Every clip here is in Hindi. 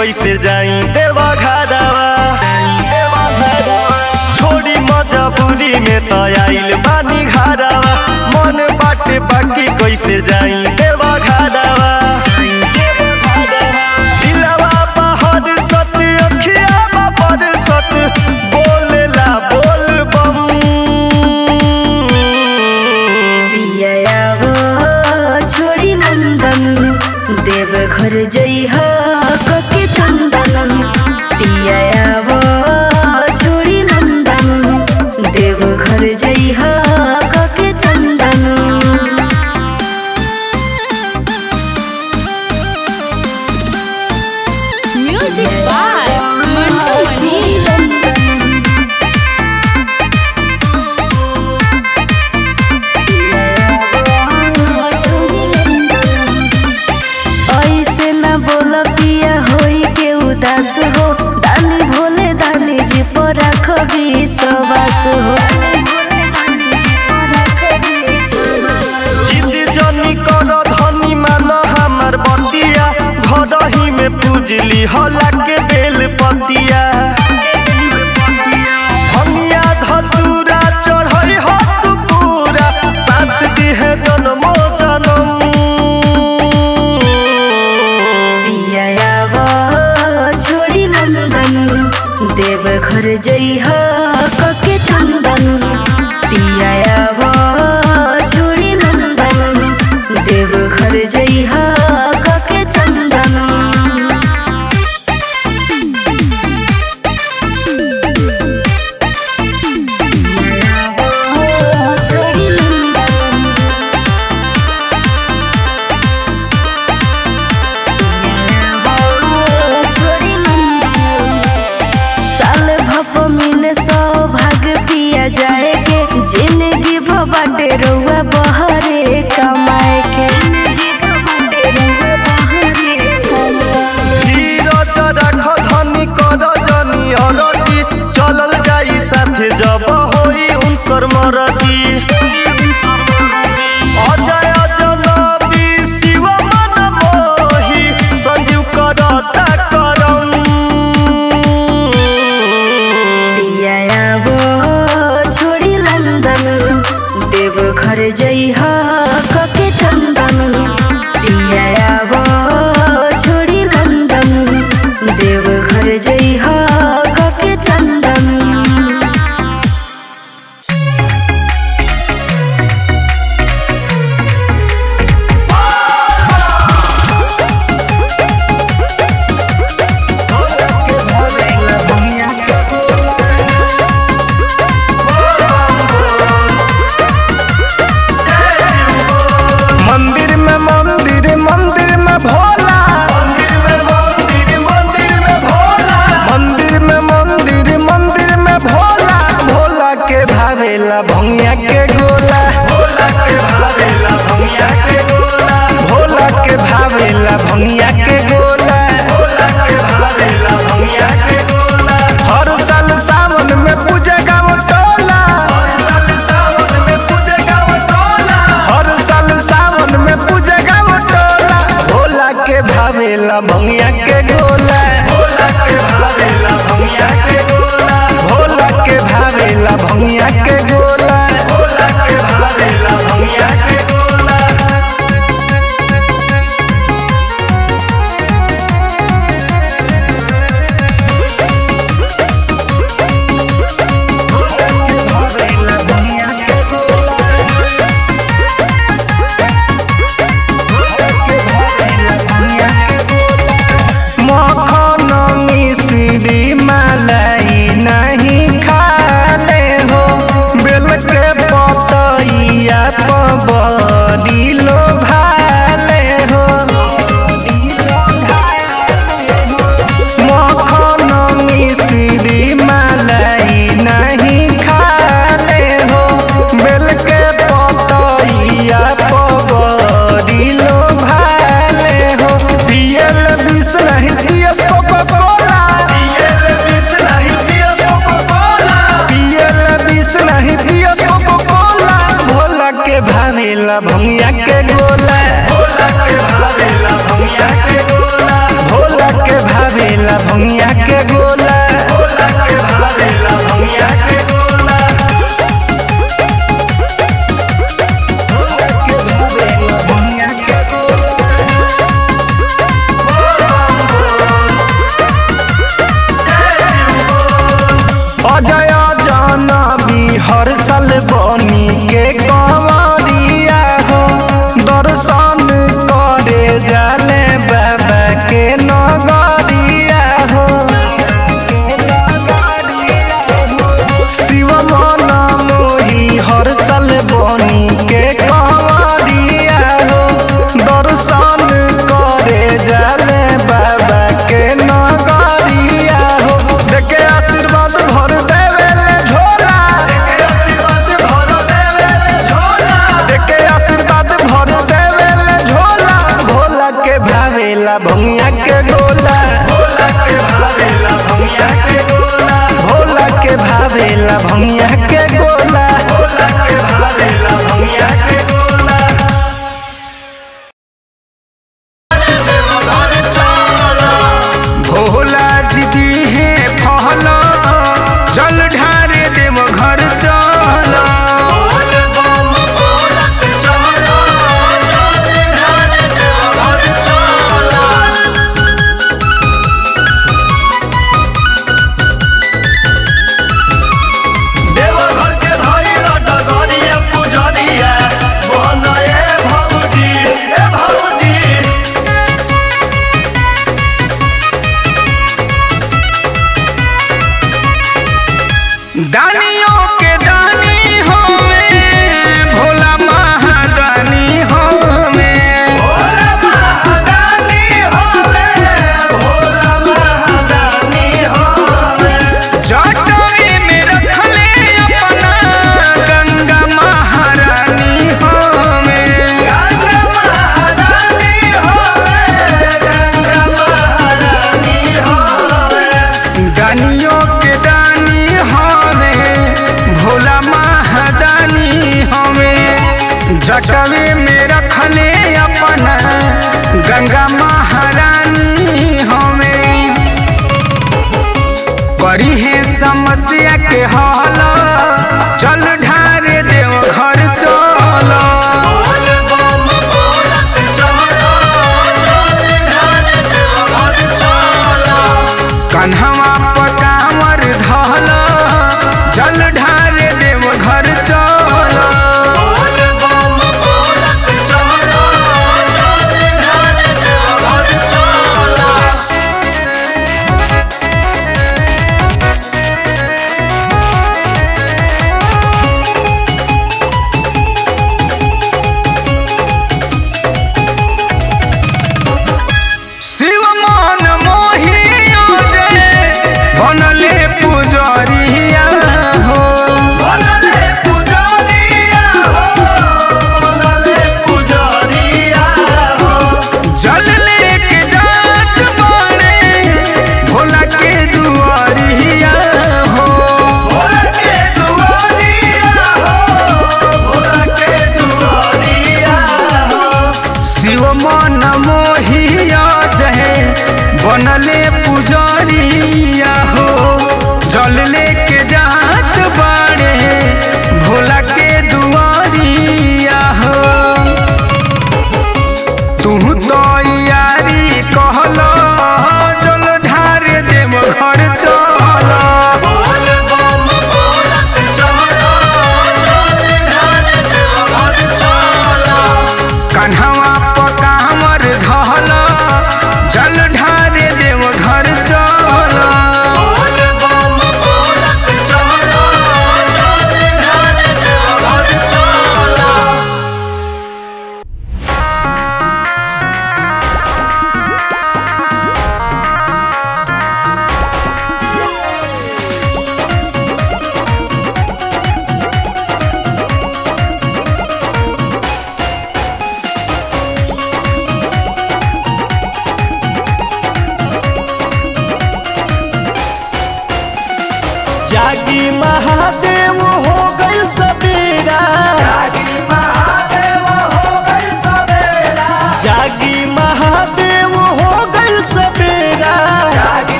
कैसे जाई देवा घरवा छोड़ी मजबूरी में तो आइल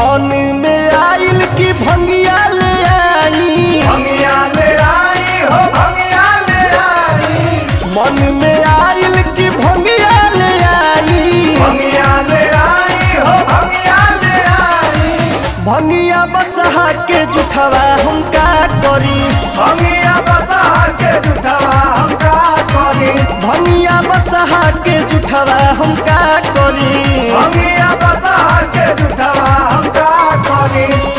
मन में आइल की भंगिया ले आई भंगिया ले आई हो भंगिया ले आई मन में आइल की भंगिया ले आई भंगिया ले आई हो भंगिया ले आई भंगिया बसहा के जुठवा हम का करी। भंगिया बसहा के जुठवा हम का करी। भंगिया जुठावा हम का कोरी। हम बसा के जुठावा हम का कोरी।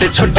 때 철.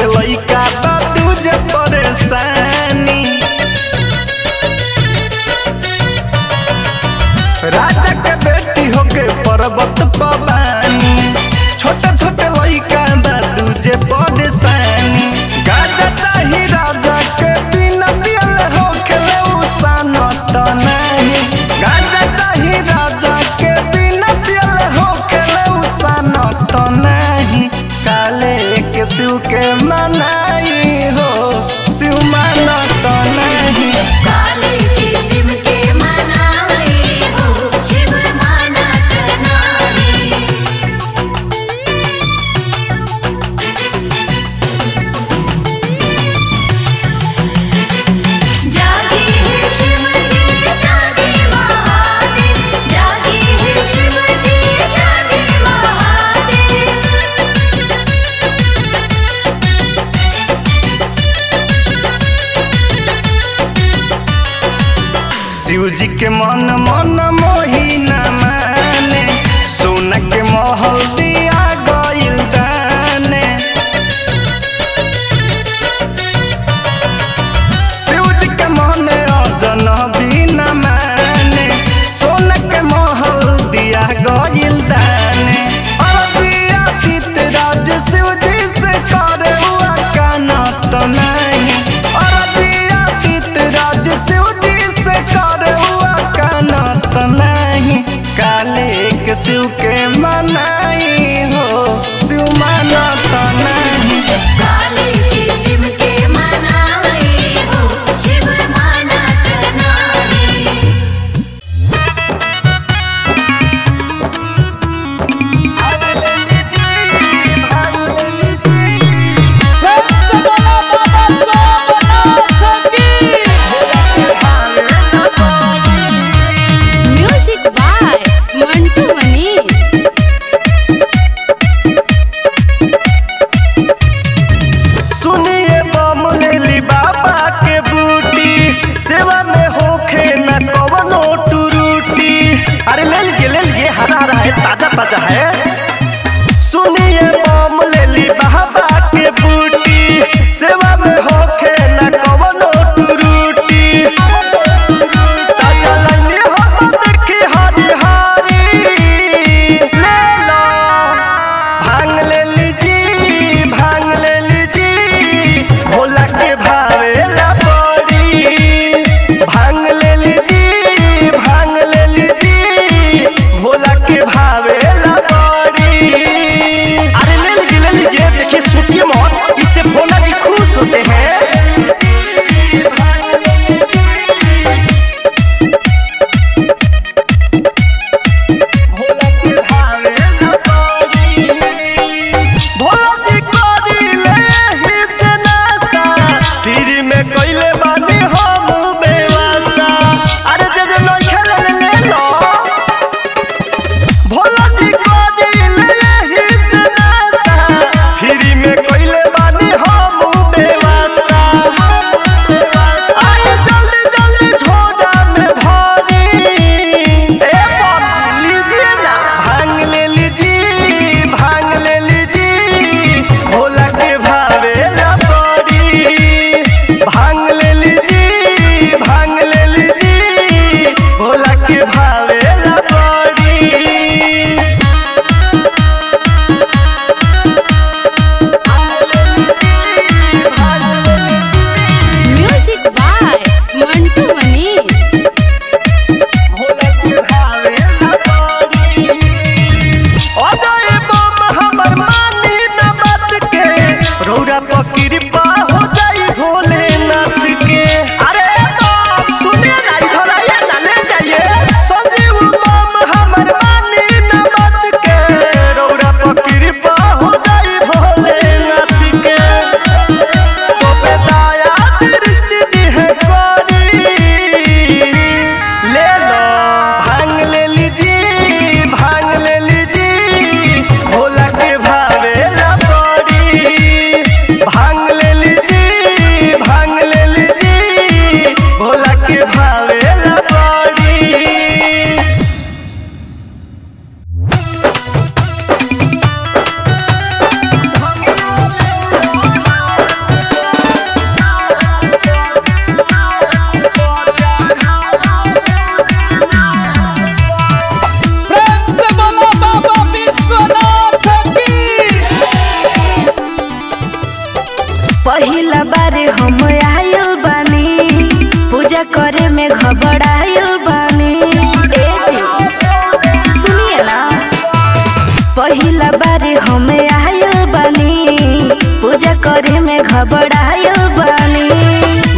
में घबरायल बानी।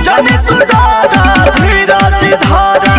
जब तू डरा धीरज धारा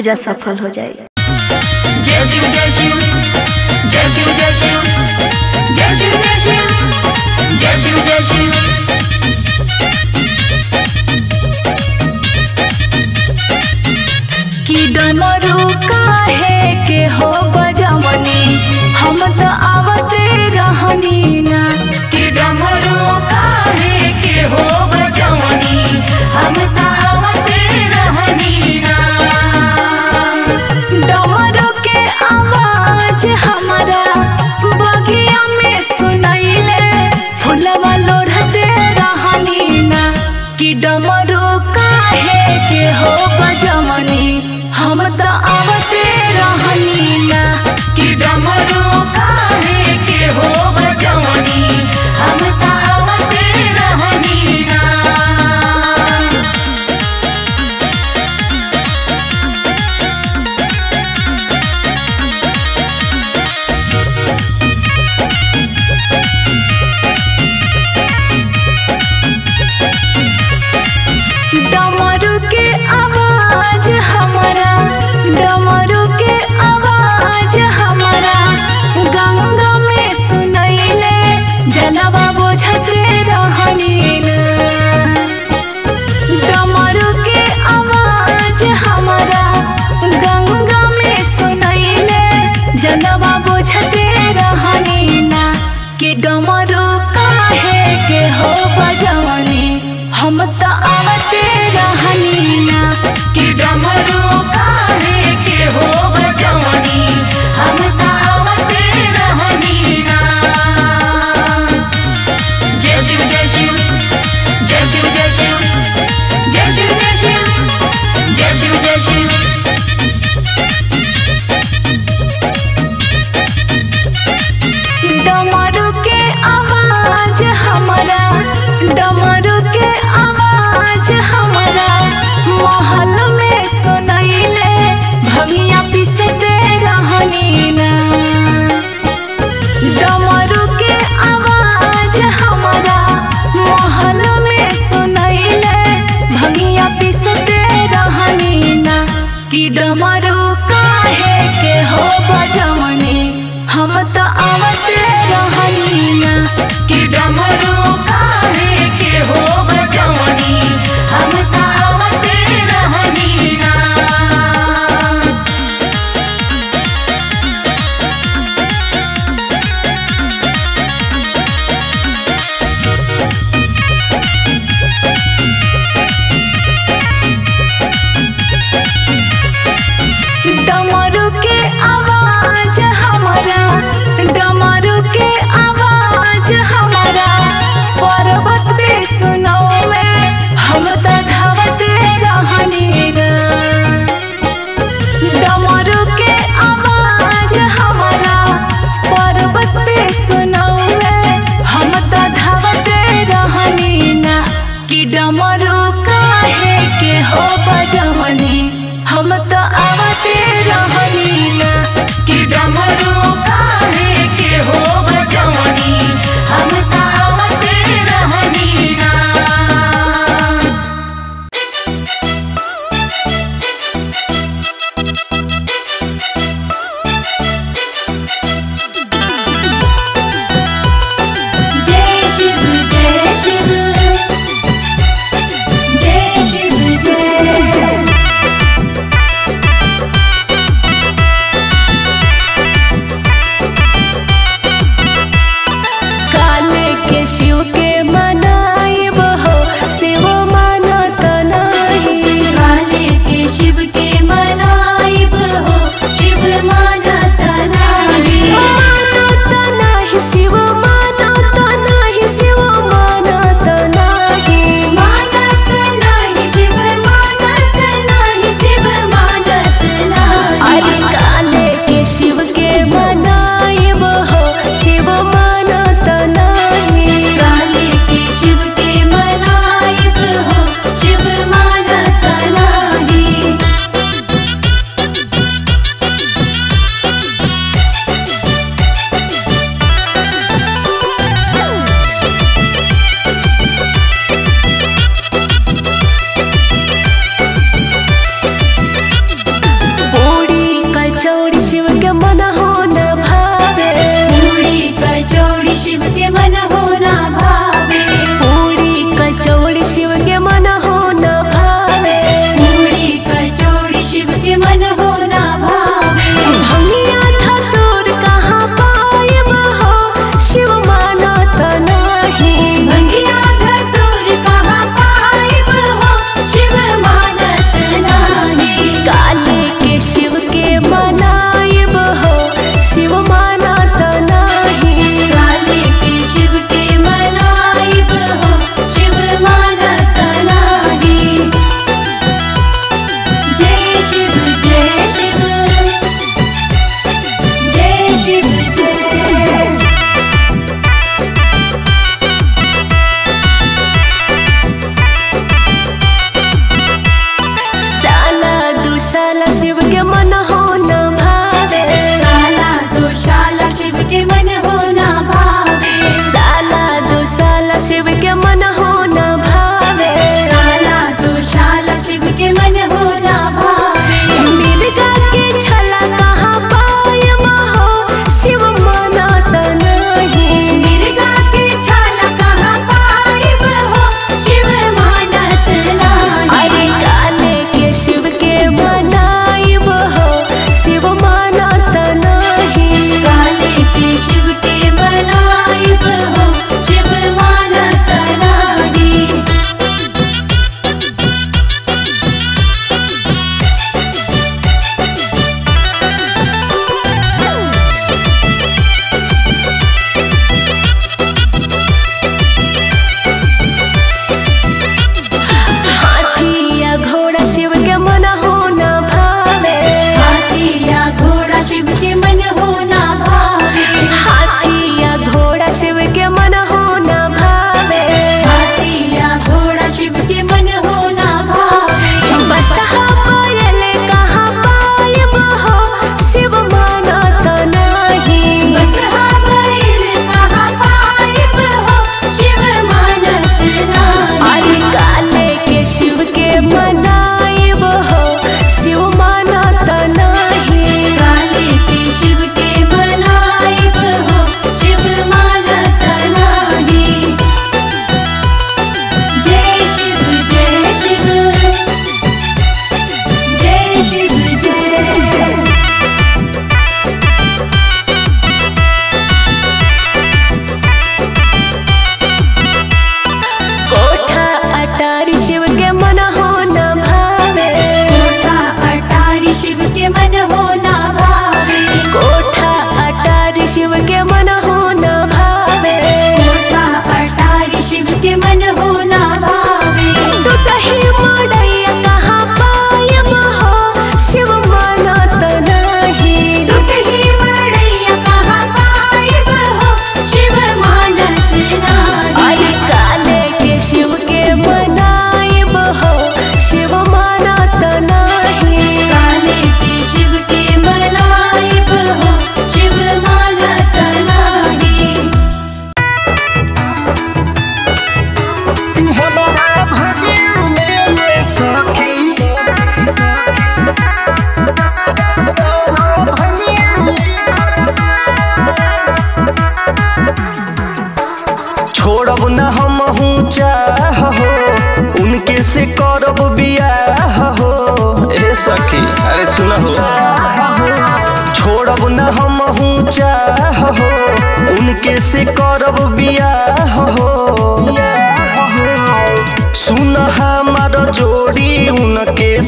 पूजा सफल हो जाएगी। जय शिव जय शिव जय शिव जय शिव जय शिव जय शिव जय शिव जय शिव। की डमरू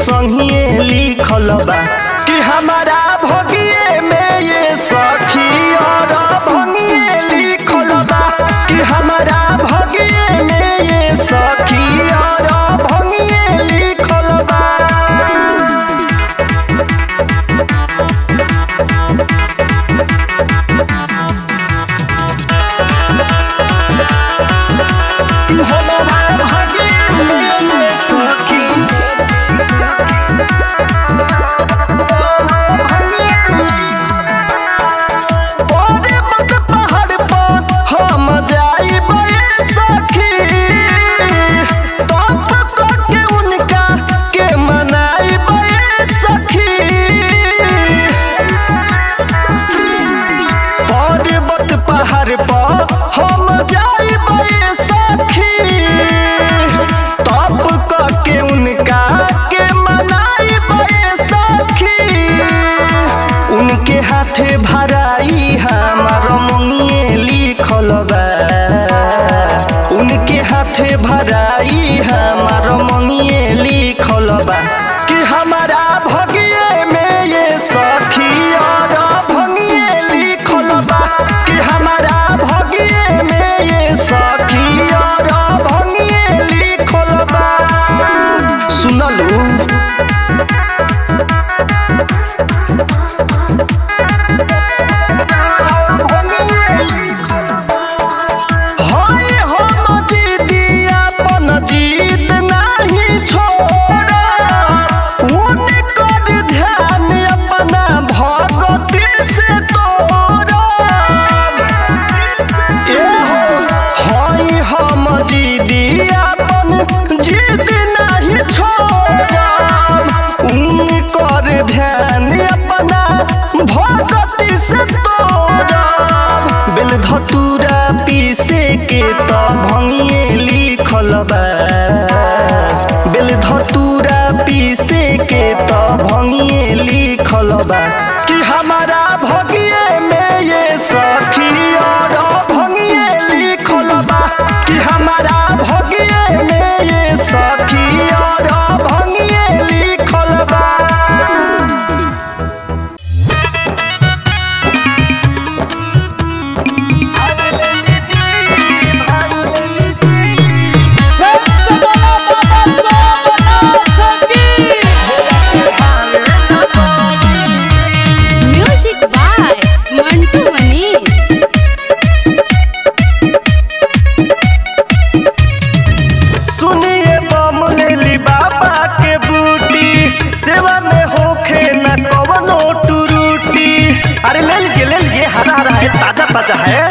संगे लिखल बा बेल पीसे के तो भंगिए है।